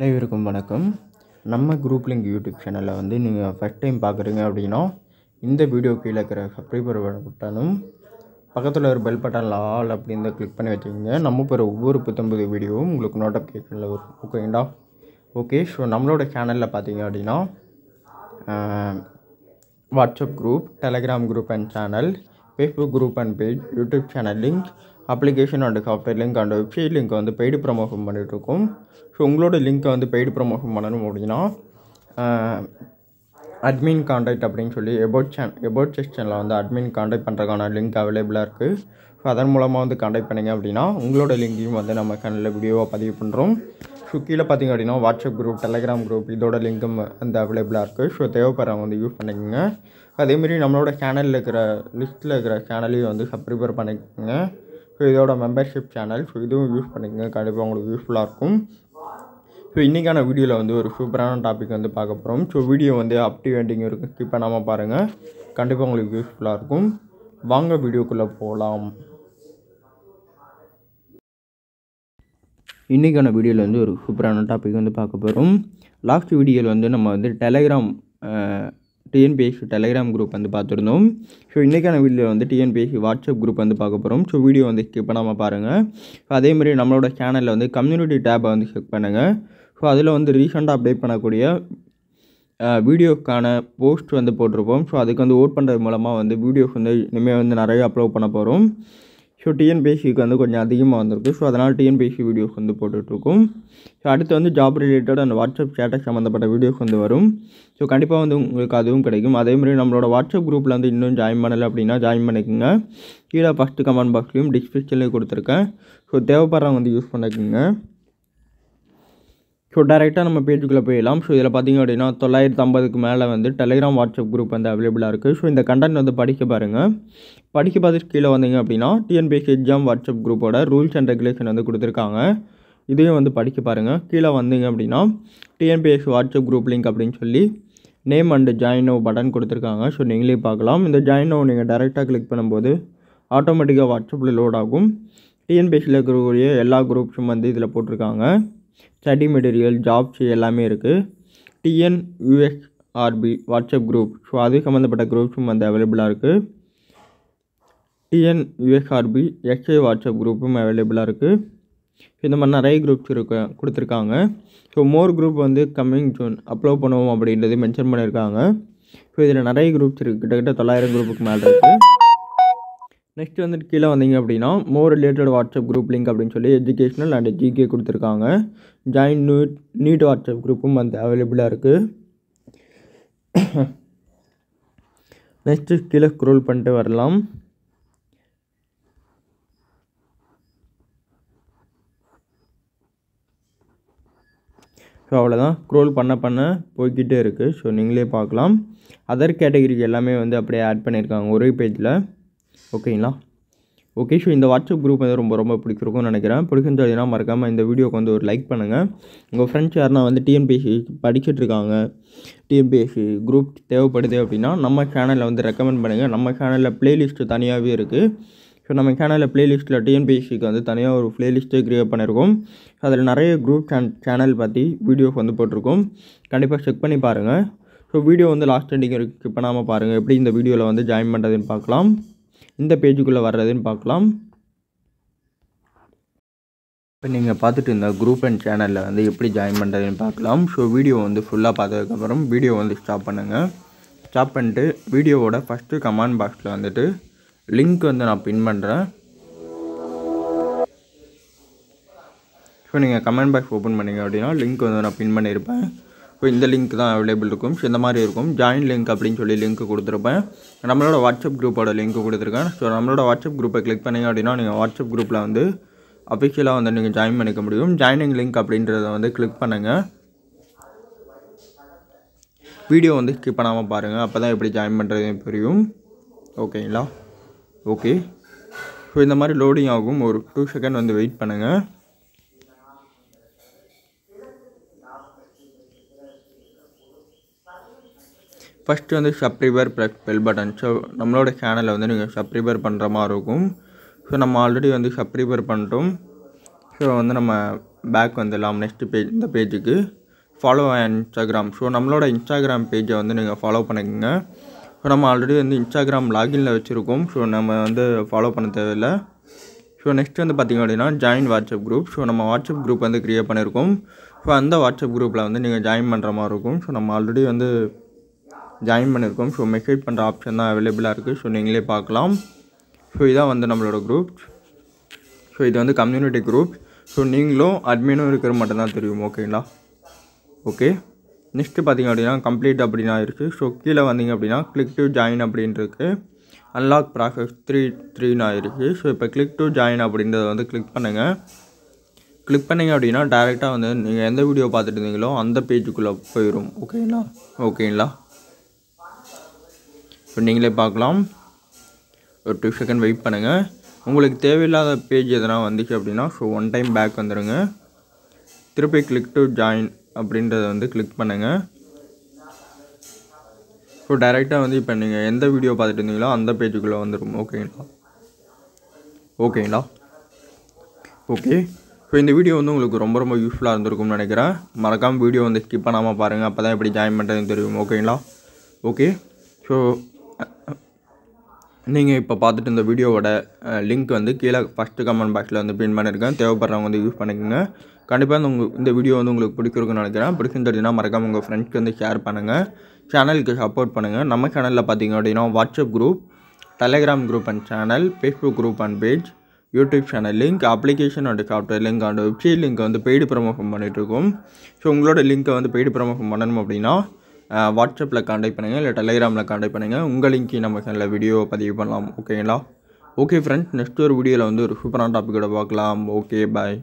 அனைவருக்கும் வணக்கம். நம்ம குரூப் லிங்க் யூடியூப் சேனலில் வந்து நீங்கள் ஃபஸ்ட் டைம் பார்க்குறீங்க அப்படின்னா இந்த வீடியோ கீழே இருக்கிற சப்ஸ்கிரைபர் பட்டனும் பக்கத்தில் ஒரு பெல் பட்டன் ஆல் அப்படின்னு கிளிக் பண்ணி வச்சுக்கோங்க. நம்ம போகிற ஒவ்வொரு புத்தம்பது வீடியோவும் உங்களுக்கு நோட்டிஃபிகேஷனில் வரும். ஓகேங்களா ஓகே ஸோ நம்மளோட சேனலில் பார்த்தீங்க அப்படின்னா WhatsApp group Telegram group and channel Facebook group and page YouTube channel link application and software link and website link வந்து பெய்டு ப்ரமோஷன் பண்ணிகிட்ருக்கோம் ஸோ உங்களோட லிங்க்கை வந்து பெய்டு ப்ரமோஷன் பண்ணணும் அப்படின்னா அட்மின் காண்டாக்ட் அப்படின்னு சொல்லி எபோட் சேன் எபோட் செக்ஷனில் வந்து அட்மின் காண்டாக்ட் பண்ணுறதுக்கான லிங்க் அவைலபிளாக இருக்குது ஸோ அதன் மூலமாக வந்து காண்டாக்ட் பண்ணிங்க அப்படின்னா உங்களோட லிங்கையும் வந்து நம்ம சேனலில் வீடியோவாக பதிவு பண்ணுறோம் ஸோ கீழே பார்த்தீங்க அப்படின்னா வாட்ஸ்அப் குரூப் டெலகிராம் குரூப் இதோட லிங்கும் அந்த அவைலபிளாக இருக்குது ஸோ தேவைப்படுறவங்க வந்து யூஸ் பண்ணிக்கோங்க. அதேமாரி நம்மளோட சேனலில் இருக்கிற லிஸ்ட்டில் இருக்கிற சேனலையும் வந்து சப்ஸ்கிரைபர் பண்ணிக்கோங்க. ஸோ இதோட மெம்பர்ஷிப் சேனல் ஸோ இதுவும் யூஸ் பண்ணிக்கோங்க. கண்டிப்பாக உங்களுக்கு யூஸ்ஃபுல்லாக இருக்கும். ஸோ இன்றைக்கான வீடியோவில் வந்து ஒரு சூப்பரான டாபிக் வந்து பார்க்க போகிறோம் ஸோ வீடியோ வந்து அப்டி வேண்டிங் இருக்குது ஸ்கிப் பண்ணாமல் பாருங்கள் கண்டிப்பாக உங்களுக்கு யூஸ்ஃபுல்லாக இருக்கும். வாங்க வீடியோக்குள்ளே போகலாம் இன்றைக்கான வீடியோவில் வந்து ஒரு சூப்பரான டாபிக் வந்து பார்க்க போகிறோம் லாஸ்ட் வீடியோவில் வந்து நம்ம வந்து டெலகிராம் டிஎன்பிஎஸ்சி டெலகிராம் குரூப் வந்து பார்த்துருந்தோம். ஸோ இன்றைக்கான வீடியோவில் வந்து டிஎன்பிஎஸ்சி வாட்ஸ்அப் குரூப் வந்து பார்க்க போகிறோம் ஸோ வீடியோ வந்து ஸ்கிப் பண்ணாமல் பாருங்கள் ஸோ அதேமாதிரி நம்மளோட சேனலில் வந்து கம்யூனிட்டி டேப்பை வந்து செக் பண்ணுங்கள் ஸோ அதில் வந்து ரீசெண்டாக அப்டேட் பண்ணக்கூடிய வீடியோக்கான போஸ்ட் வந்து போட்டிருப்போம். ஸோ அதுக்கு வந்து ஓட் பண்ணுறது மூலமாக வந்து வீடியோஸ் வந்து இனிமேல் வந்து நிறைய அப்லோட் பண்ண போகிறோம் ஸோ டிஎன்பிஎஸ்சிக்கு வந்து கொஞ்சம் அதிகமாக வந்திருக்கு. ஸோ அதனால் டிஎன்பிஎஸ்சி வீடியோஸ் வந்து போட்டுட்ருக்கும். ஸோ அடுத்து வந்து ஜாப் ரிலேட்டட் அந்த வாட்ஸ்அப் ஸ்டேட்டஸ் சம்மந்தப்பட்ட வீடியோஸ் வந்து வரும். ஸோ கண்டிப்பாக வந்து உங்களுக்கு அதுவும் கிடைக்கும். அதேமாதிரி நம்மளோட வாட்ஸ்அப் குரூப்பில் வந்து இன்னும் ஜாயின் பண்ணலை அப்படின்னா ஜாயின் பண்ணிக்கோங்க. கீழே ஃபஸ்ட்டு கமெண்ட் பாக்ஸ்லையும் டிஸ்கிரிப்ஷன்லேயும் கொடுத்துருக்கேன். ஸோ தேவைப்படுறவங்க வந்து யூஸ் பண்ணிக்கோங்க. ஸோ டேரெக்டாக நம்ம பேஜுக்குள்ளே போயிடலாம். ஸோ இதில் பார்த்திங்க அப்படின்னா தொள்ளாயிரத்து ஐம்பதுக்கு மேலே வந்து டெலிகிராம் வாட்ஸ்அப் குரூப் வந்து அவைலபிளாக இருக்குது ஸோ இந்த கண்டென்ட் வந்து படிக்க பாருங்கள் படிக்க பார்த்துட்டு கீழே வந்தீங்க அப்படின்னா டிஎன்பிஎஸ்சி எக்ஸாம் வாட்ஸ்அப் குரூப்போட ரூல்ஸ் அண்ட் ரெகுலேஷன் வந்து கொடுத்துருக்காங்க. இதையும் வந்து படிக்க பாருங்கள் கீழே வந்தீங்க அப்படின்னா டிஎன்பிஎஸ்சி வாட்ஸ்அப் குரூப் லிங்க் அப்படின்னு சொல்லி name and join no button கொடுத்துருக்காங்க. ஸோ நீங்களே பார்க்கலாம். இந்த ஜாயின் நோ நீங்கள் டேரெக்டாக கிளிக் பண்ணும்போது ஆட்டோமேட்டிக்காக வாட்ஸ்அப்பில் லோட் ஆகும். டிஎன்பிஎஸ்சியில் இருக்கக்கூடிய எல்லா குரூப்ஸும் வந்து இதில் போட்டிருக்காங்க. ஸ்டடி மெட்டீரியல் ஜாப்ஸ் எல்லாமே இருக்குது TN USRB WhatsApp group so அது சம்மந்தப்பட்ட குரூப்ஸும் வந்து அவைலபிளாக இருக்குது டிஎன் யூஎஸ்ஆர்பி எஸ்ஏ வாட்ஸ்அப் குரூப்பும் அவைலபிளாக இருக்குது இந்த மாதிரி நிறைய குரூப்ஸ் இருக்க கொடுத்துருக்காங்க. ஸோ மோர் குரூப் வந்து கம்மிங் ஜூன் அப்லோட் பண்ணுவோம் அப்படின்றது மென்ஷன் பண்ணியிருக்காங்க. ஸோ இதில் நிறைய குரூப்ஸ் இருக்குது கிட்டத்தட்ட தொள்ளாயிரம் குரூப்புக்கு மேலே இருக்குது நெக்ஸ்ட் வந்துட்டு கீழே வந்தீங்க அப்படின்னா more related WhatsApp group link அப்படின்னு சொல்லி எஜுகேஷ்னல் அண்ட் ஜிகே கொடுத்துருக்காங்க. ஜாயின் நீட் நீட் வாட்ஸ்அப் குரூப்பும் வந்து அவைலபிளாக இருக்குது நெக்ஸ்ட்டு கீழே ஸ்க்ரோல் பண்ணிட்டு வரலாம். ஸோ அவ்வளோதான் ஸ்க்ரோல் பண்ண பண்ண போய்கிட்டே இருக்குது ஸோ நீங்களே பார்க்கலாம். அதர் கேட்டகரிக்கு எல்லாமே வந்து அப்படியே ஆட் பண்ணியிருக்காங்க ஒரே பேஜில் ஓகேங்களா? ஓகே ஸோ இந்த வாட்ஸ்அப் குரூப் வந்து ரொம்ப ரொம்ப பிடிச்சிருக்கும்னு நினைக்கிறேன். பிடிச்சிருந்ததுன்னா மறக்காமல் இந்த வீடியோக்கு வந்து ஒரு லைக் பண்ணுங்கள் உங்கள் ஃப்ரெண்ட்ஸ் யாருனா வந்து டிஎன்பிஎஸ்சி படிச்சுட்டு இருக்காங்க. டிஎன்பிஎஸ்சி குரூப் தேவைப்படுது அப்படின்னா நம்ம சேனலில் வந்து ரெக்கமெண்ட் பண்ணுங்கள் நம்ம சேனலில் ப்ளேலிஸ்ட்டு தனியாகவே இருக்குது ஸோ நம்ம சேனலில் ப்ளேலிஸ்ட்டில் டிஎன்பிஎஸ்சிக்கு வந்து தனியாக ஒரு ப்ளேலிஸ்ட்டே க்ரியேட் பண்ணியிருக்கோம் அதில் நிறைய குரூப் சேன் சேனல் பற்றி வீடியோஸ் வந்து போட்டிருக்கோம். கண்டிப்பாக செக் பண்ணி பாருங்கள் ஸோ வீடியோ வந்து லாஸ்ட் எண்டிங் இருக்குது பண்ணாமல் பாருங்கள் எப்படி இந்த வீடியோவில் வந்து ஜாயின் பண்ணுறதுன்னு பார்க்கலாம். இந்த பேஜுக்குள்ளே வர்றதுன்னு பார்க்கலாம். இப்போ நீங்கள் பார்த்துட்டு இருந்த குரூப் அண்ட் சேனலில் வந்து எப்படி ஜாயின் பண்ணுறதுன்னு பார்க்கலாம். ஸோ வீடியோ வந்து ஃபுல்லாக பார்த்ததுக்கப்புறம் வீடியோ வந்து ஸ்டாப் பண்ணுங்கள் ஸ்டாப் பண்ணிட்டு வீடியோவோட ஃபஸ்ட்டு கமெண்ட் பாக்ஸில் வந்துட்டு லிங்க் வந்து நான் பின் பண்ணுறேன். ஸோ நீங்கள் கமெண்ட் பாக்ஸ் ஓப்பன் பண்ணிங்க அப்படின்னா லிங்க் வந்து நான் பின் பண்ணியிருப்பேன். ஸோ இந்த லிங்க் தான் அவைலபிள் இருக்கும். ஸோ இந்த மாதிரி இருக்கும். ஜாயின் லிங்க் அப்படின்னு சொல்லி லிங்க் கொடுத்துருப்பேன். நம்மளோட வாட்ஸ்அப் குரூப்போட லிங்க் கொடுத்துருக்கேன். ஸோ நம்மளோட வாட்ஸ்அப் குரூப்பை கிளிக் பண்ணிங்க அப்படின்னா நீங்கள் வாட்ஸ்அப் குரூப்பில் வந்து அஃபிஷியலாக வந்து நீங்கள் ஜாயின் பண்ணிக்க முடியும். ஜாயினிங் லிங்க் அப்படின்றத வந்து கிளிக் பண்ணுங்கள் வீடியோ வந்து ஸ்கிப் பண்ணாமல் பாருங்கள் அப்போ தான் எப்படி ஜாயின் பண்ணுறது புரியும். ஓகேங்களா ஓகே ஸோ இந்த மாதிரி லோடிங் ஆகும். ஒரு டூ செகண்ட் வந்து வெயிட் பண்ணுங்கள் ஃபஸ்ட்டு வந்து subscriber plus bell button so நம்மளோட சேனலை வந்து நீங்கள் சப்ஸ்கிரைபர் பண்ணுற மாதிரி இருக்கும். ஸோ நம்ம ஆல்ரெடி வந்து சப்ரிபேர் பண்ணிட்டோம் ஸோ வந்து நம்ம பேக் வந்துடலாம் நெக்ஸ்ட் பேஜ் இந்த பேஜுக்கு ஃபாலோ இன்ஸ்டாகிராம் ஸோ நம்மளோட இன்ஸ்டாகிராம் பேஜை வந்து நீங்கள் ஃபாலோ பண்ணிக்கோங்க. ஸோ நம்ம ஆல்ரெடி வந்து இன்ஸ்டாகிராம் லாகின்ல வச்சுருக்கோம். ஸோ நம்ம வந்து ஃபாலோ பண்ண தேவையில்லை. ஸோ நெக்ஸ்ட் வந்து பார்த்திங்க அப்படின்னா ஜாயின் வாட்ஸ்அப் குரூப் ஸோ நம்ம வாட்ஸ்அப் குரூப் வந்து க்ரியேட் பண்ணியிருக்கோம் ஸோ அந்த வாட்ஸ்அப் குரூப்பில் வந்து நீங்கள் ஜாயின் பண்ணுற மாதிரி இருக்கும். ஸோ நம்ம ஆல்ரெடி வந்து ஜாயின் பண்ணியிருக்கோம் ஸோ மெசேஜ் பண்ணுற ஆப்ஷன் தான் அவைலபிளாக இருக்குது ஸோ நீங்களே பார்க்கலாம். ஸோ இதான் வந்து நம்மளோட குரூப் ஸோ இது வந்து கம்யூனிட்டி குரூப் ஸோ நீங்களும் அட்மினும் இருக்கிற மட்டும்தான் தெரியும். ஓகேங்களா ஓகே நெக்ஸ்ட்டு பார்த்திங்க அப்படின்னா கம்ப்ளீட் அப்படின்னு இருக்குது ஸோ கீழே வந்தீங்க அப்படின்னா கிளிக் டு ஜாயின் அப்படின்ட்டுருக்கு அன்லாக் ப்ராசஸ் த்ரீ த்ரீன்னு ஆயிருக்கு ஸோ இப்போ கிளிக் டு ஜாயின் அப்படின்றத வந்து கிளிக் பண்ணுங்கள் கிளிக் பண்ணிங்க அப்படின்னா டேரெக்டாக வந்து நீங்கள் எந்த வீடியோ பார்த்துட்டு இருந்தீங்களோ அந்த பேஜுக்குள்ளே போயிடும் ஓகேங்களா ஓகேங்களா இப்போ நீங்களே பார்க்கலாம். ஒரு டூ செகண்ட் வெயிட் பண்ணுங்கள் உங்களுக்கு தேவையில்லாத பேஜ் எதனா வந்துச்சு அப்படின்னா ஸோ ஒன் டைம் பேக் வந்துடுங்க திருப்பி கிளிக் டு ஜாயின் அப்படின்றத வந்து கிளிக் பண்ணுங்கள் ஸோ டைரெக்டாக வந்து இப்போ நீங்கள் எந்த வீடியோ பார்த்துட்டு இருந்தீங்களோ அந்த பேஜுக்குள்ளே வந்துடும் ஓகேங்களா ஓகேங்களா ஓகே ஸோ இந்த வீடியோ வந்து உங்களுக்கு ரொம்ப ரொம்ப யூஸ்ஃபுல்லாக இருந்திருக்கும்னு நினைக்கிறேன். மறக்காமல் வீடியோ வந்து ஸ்கிப் பண்ணாமல் பாருங்கள் அப்போ தான் எப்படி ஜாயின் பண்ணுறதுன்னு தெரியும் ஓகேங்களா ஓகே ஸோ நீங்கள் இப்போ பார்த்துட்டு இந்த வீடியோவோட லிங்க் வந்து கீழே ஃபஸ்ட்டு கமெண்ட் பாக்ஸில் வந்து பின் பண்ணியிருக்கேன் தேவைப்படுறவங்க வந்து யூஸ் பண்ணிக்கோங்க. கண்டிப்பாக இந்த உங்கள் இந்த வீடியோ வந்து உங்களுக்கு பிடிச்சிருக்குன்னு நினைக்கிறேன். பிடிச்சிருந்துச்சுன்னா மறக்காமல் உங்கள் ஃப்ரெண்ட்ஸ்க்கு வந்து ஷேர் பண்ணுங்கள் சேனலுக்கு சப்போர்ட் பண்ணுங்கள் நம்ம சேனலில் பார்த்தீங்க அப்படின்னா WhatsApp group Telegram group and channel Facebook group and page YouTube channel link application and software link and website link வந்து பெய்டு ப்ரமோஷன் பண்ணிகிட்ருக்கோம் ஸோ உங்களோட லிங்க்கை வந்து பெய்டு ப்ரமோஷன் பண்ணணும் அப்படின்னா வாட்ஸ்அப்பில் காண்டாக்ட் பண்ணுங்கள் இல்லை டெலிகிராமில் காண்டாக்ட் பண்ணுங்கள் உங்கள் லிங்க்கு நம்ம சேனலில் வீடியோ பதிவு பண்ணலாம் ஓகேங்களா ஓகே ஃப்ரெண்ட்ஸ் நெக்ஸ்ட் ஒரு வீடியோவில் வந்து ஒரு சூப்பரான டாப்பிக்கோட பார்க்கலாம். Okay bye